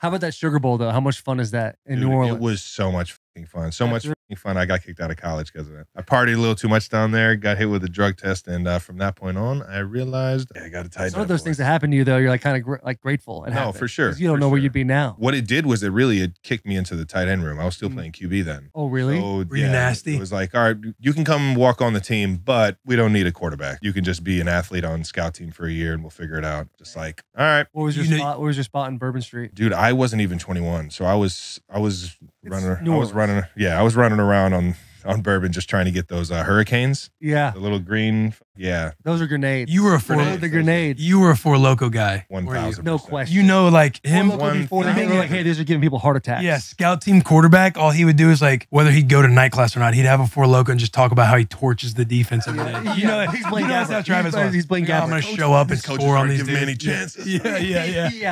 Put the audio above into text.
How about that Sugar Bowl though? How much fun is that in Dude, New Orleans? It was so much fun. So much fun. I got kicked out of college because of it. I partied a little too much down there, got hit with a drug test, and uh, from that point on, I realized yeah, I got to tighten Some of those things that happen to you though, you're like kind of gr- like grateful. It No, happened, for sure. You don't know where you'd be now. What it did was it really it kicked me into the tight end room. I was still Mm. playing QB then. Oh really? So, Were you yeah, nasty? It was like, all right, you can come walk on the team, but we don't need a quarterback. You can just be an athlete on scout team for a year, and we'll figure it out. Just like, all right, what was your you know- spot? What was your spot in Bourbon Street? dude. I wasn't even 21, so I was, I was running, New I was running, yeah, I was running around on on Bourbon just trying to get those uh, hurricanes, Yeah, the little green, yeah, those are grenades. You were a four. Grenades. the grenades. You were a Four Loko guy. one weren't you? thousand, No question. You know, like him. Four one before they were like, hey, these are giving people heart attacks. Yeah, scout team quarterback. All he would do is like whether he'd go to night class or not, he'd have a Four Loko and just talk about how he torches the defense every day. Yeah, You know, yeah. He's playing you know that's how Travis He's- was. he's playing Like, I'm gonna show up and Coaches score on aren't these giving me any chances. Yeah, yeah, yeah. yeah.